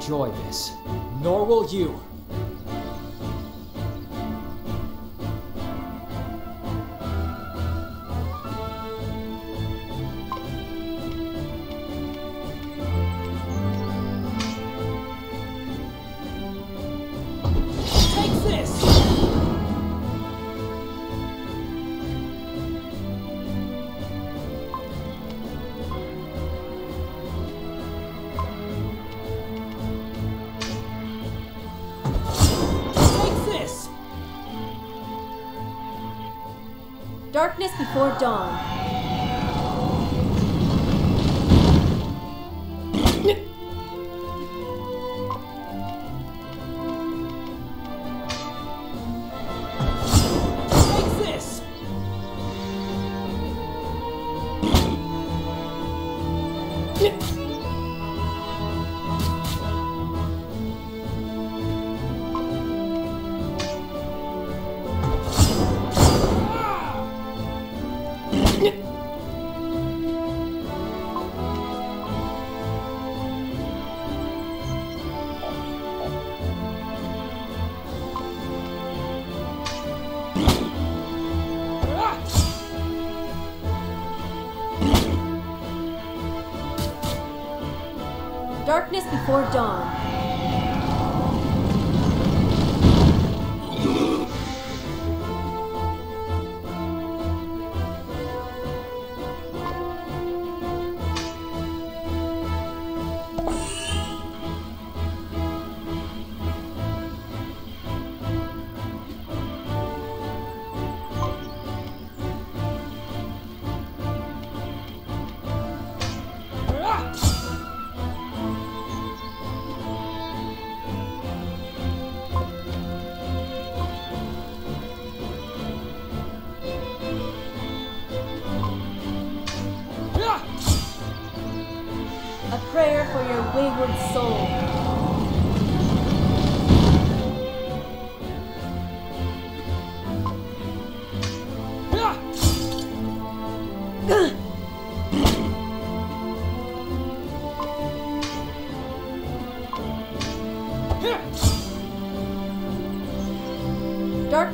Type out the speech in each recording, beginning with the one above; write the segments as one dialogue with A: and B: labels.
A: enjoy this. Nor will you.
B: Darkness before dawn.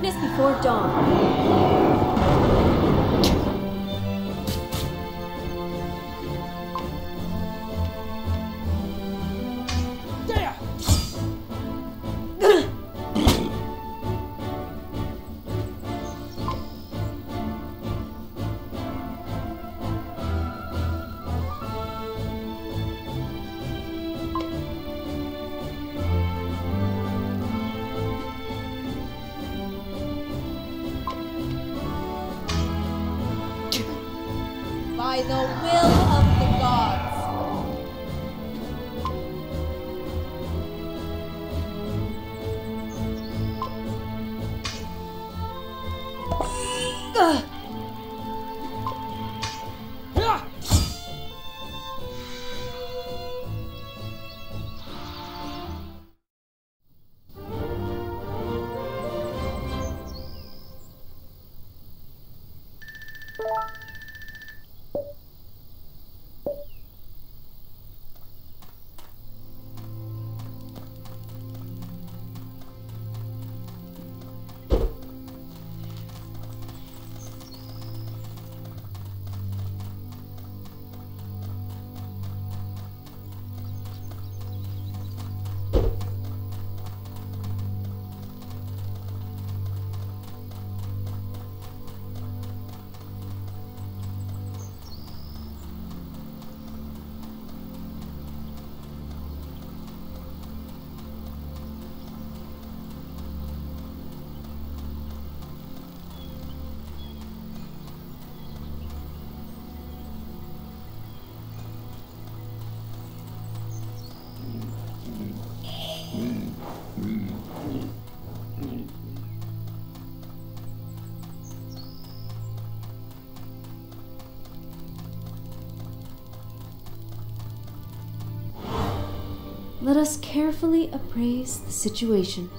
B: Darkness before dawn.
C: à.
B: let us carefully appraise the situation.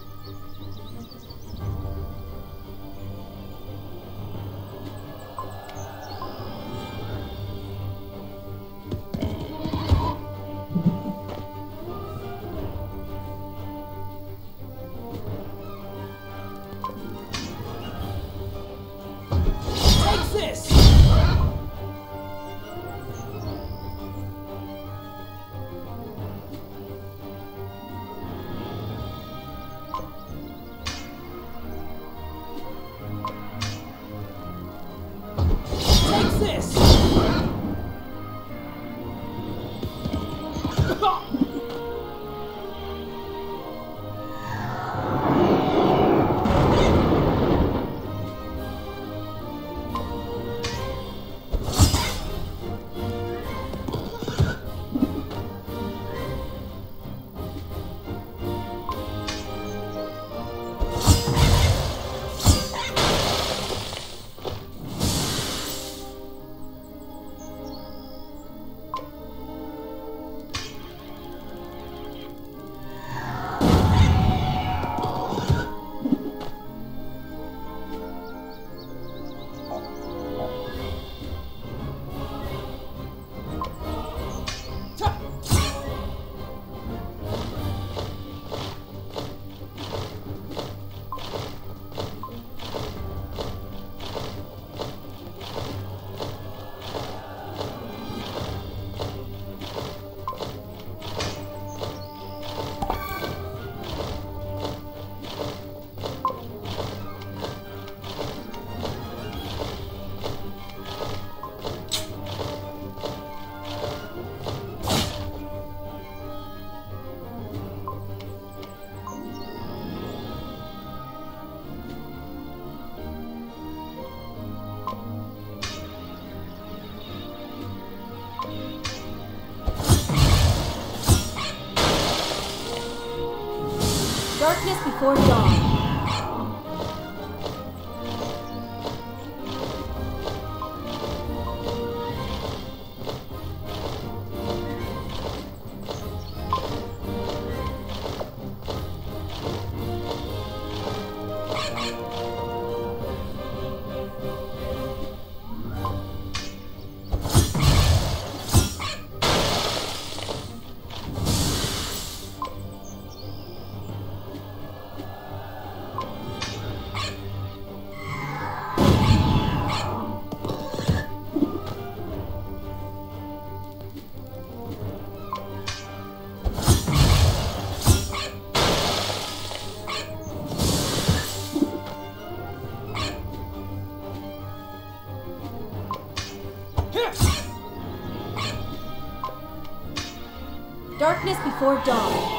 B: Take this! Darkness before dawn. Darkness before dawn.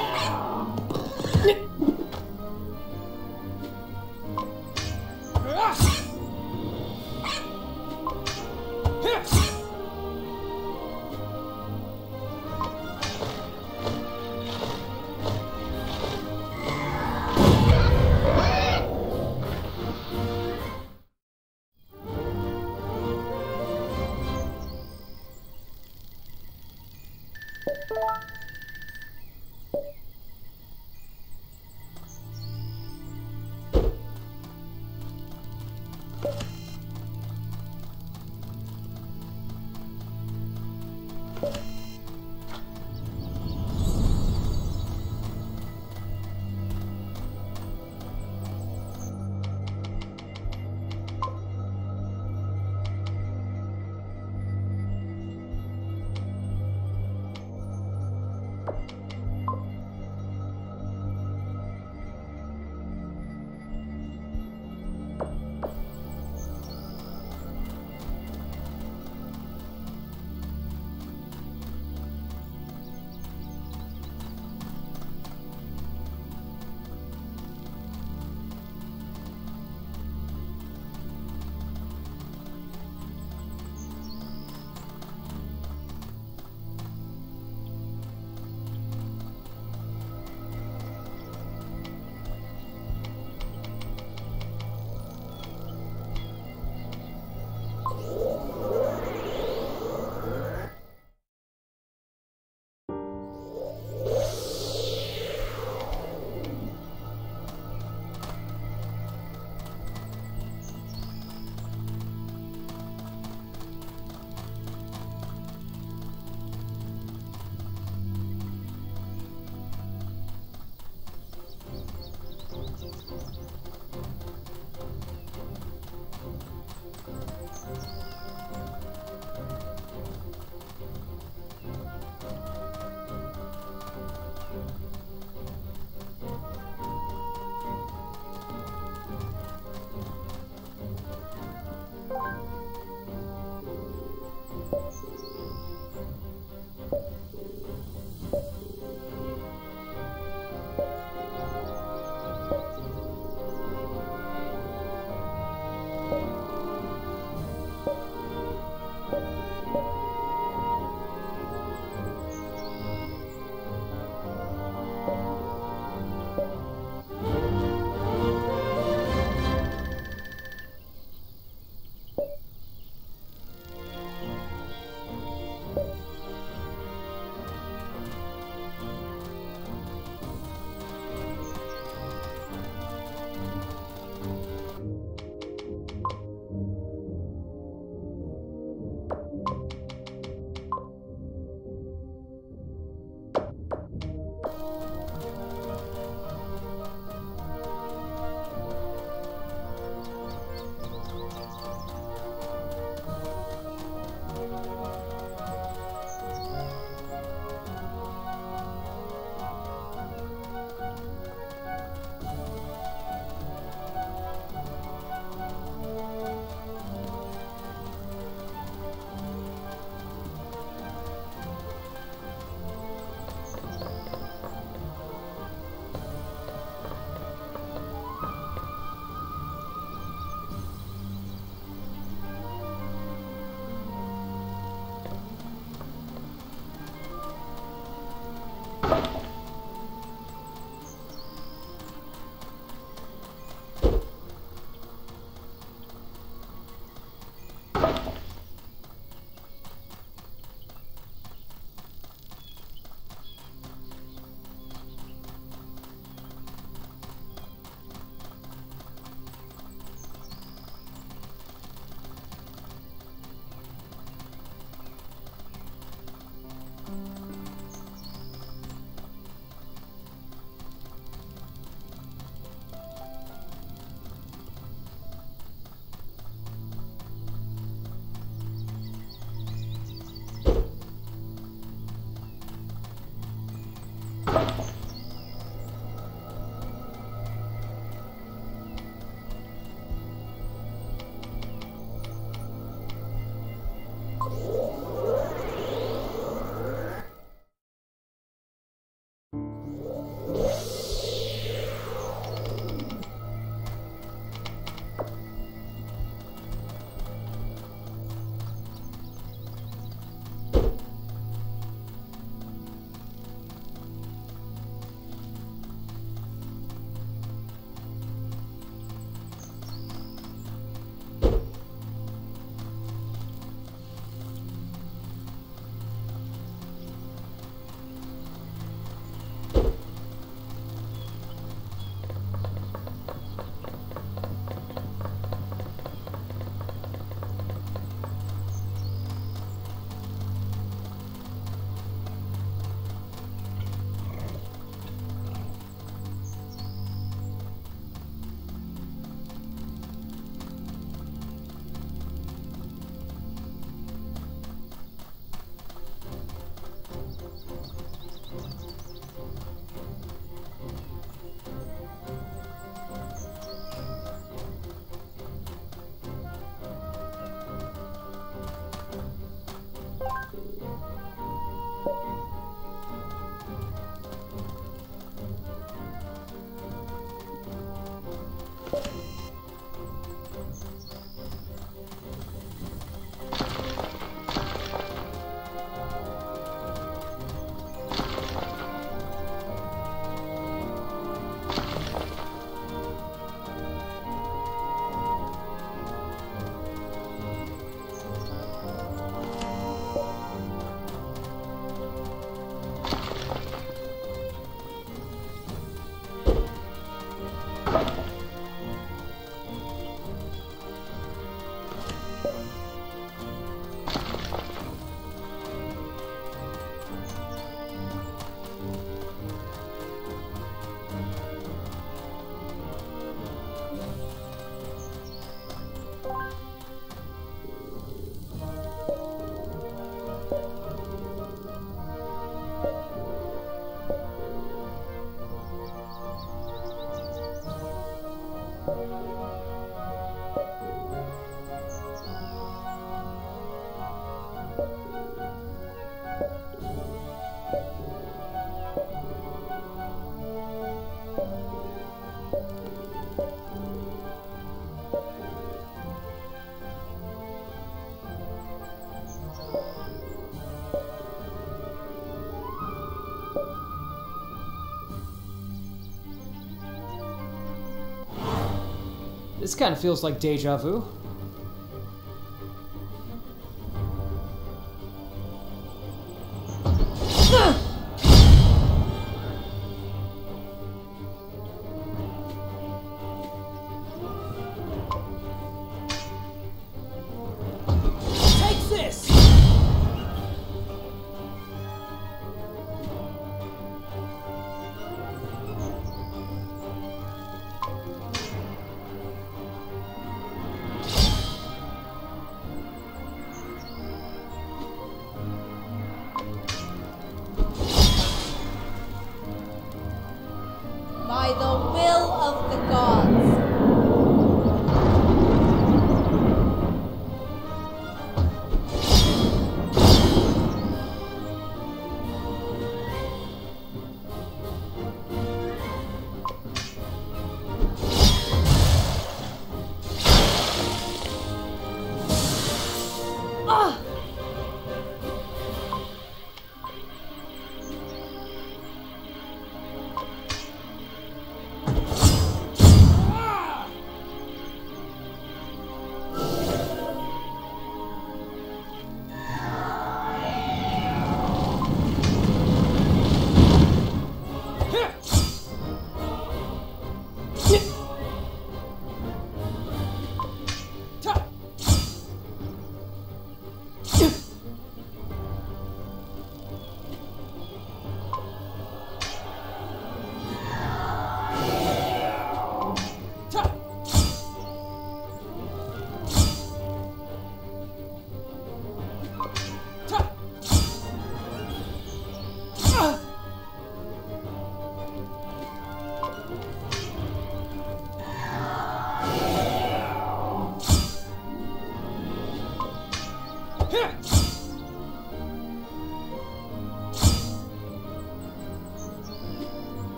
D: This kind of feels like deja vu.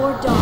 A: Before dawn.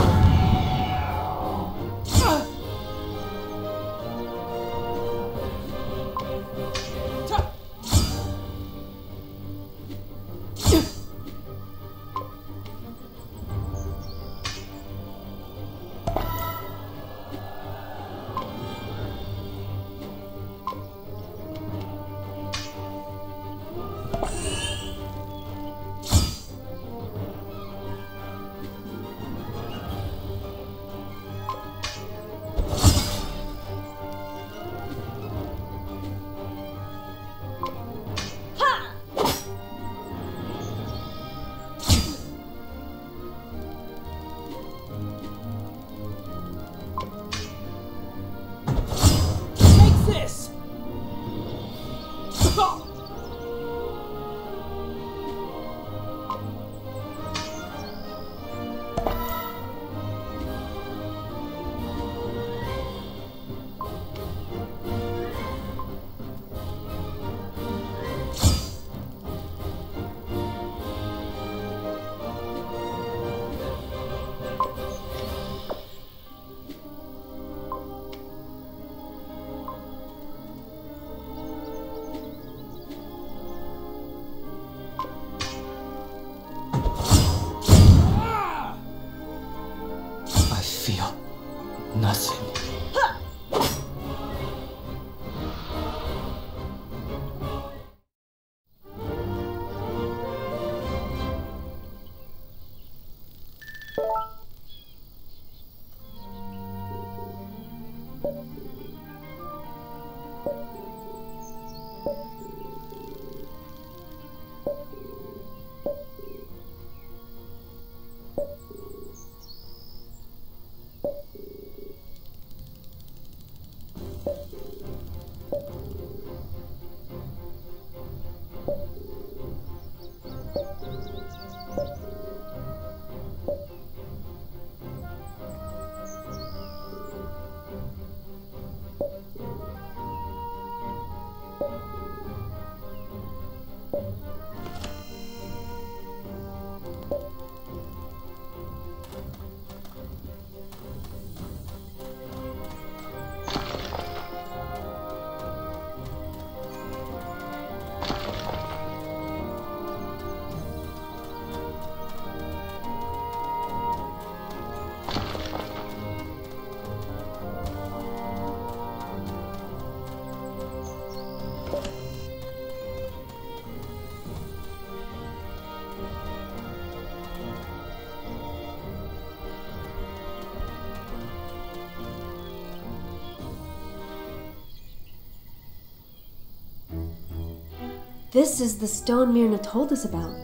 D: This
B: is the stone Myrna told us about.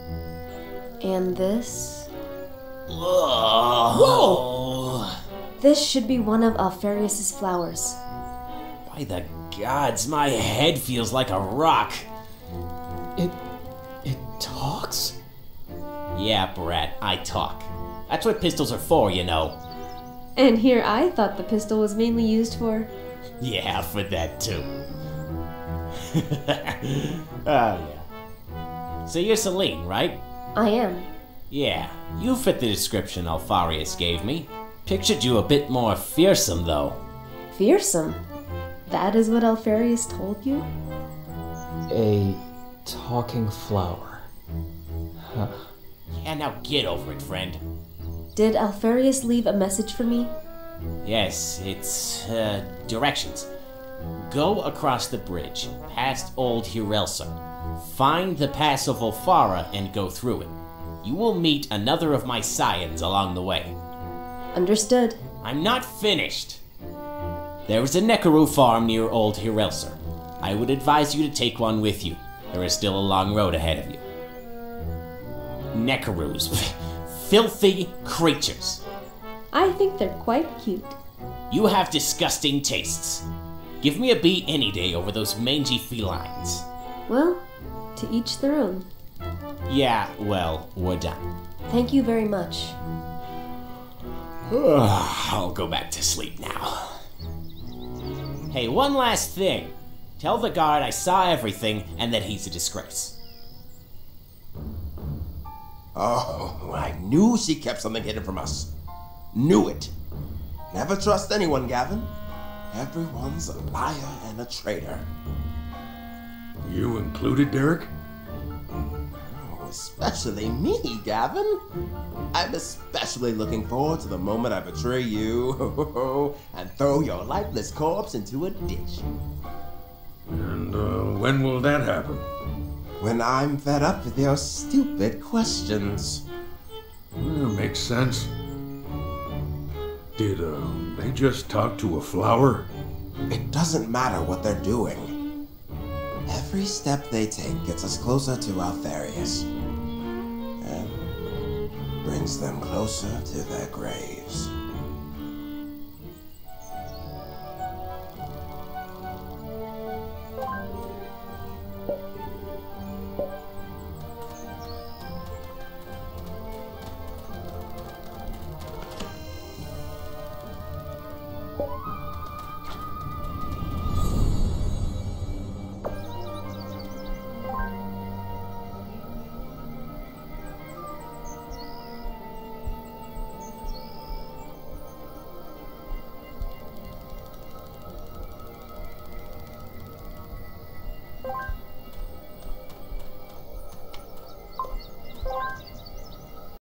B: And this?
E: Whoa!
B: This should be one of Alfarius's flowers.
E: By the gods, my head feels like a rock.
A: It. it talks?
E: Yeah, Brat, I talk. That's what pistols are for, you know.
B: And here I thought the pistol was mainly used for.
E: Yeah, for that too. oh, yeah. So you're Selene, right?
B: I am.
E: Yeah, you fit the description Alfarius gave me. Pictured you a bit more fearsome, though.
B: Fearsome. That is what Alfarius told you?
A: A talking flower. Huh.
E: Yeah, now get over it, friend.
B: Did Alfarius leave a message for me?
E: Yes, it's, uh, directions. Go across the bridge, past Old Hirelsa. Find the Pass of Olfara and go through it. You will meet another of my scions along the way.
B: Understood.
E: I'm not finished. There is a Nekaru farm near Old Hirelsa. I would advise you to take one with you. There is still a long road ahead of you. Nekarus. Filthy creatures.
B: I think they're quite cute.
E: You have disgusting tastes. Give me a beat any day over those mangy felines.
B: Well, to each their own.
E: Yeah, well, we're done.
B: Thank you very much.
E: I'll go back to sleep now. Hey, one last thing. Tell the guard I saw everything and that he's a disgrace.
F: Oh, I knew she kept something hidden from us. Knew it. Never trust anyone, Gavin. Everyone's a liar and a traitor.
G: You included, Derek?
F: Oh, especially me, Gavin. I'm especially looking forward to the moment I betray you and throw your lifeless corpse into a ditch.
G: And uh, when will that happen?
F: When I'm fed up with your stupid questions.
G: Well, makes sense. Did uh, they just talk to a flower?
F: It doesn't matter what they're doing. Every step they take gets us closer to Alfarius. And brings them closer to their graves.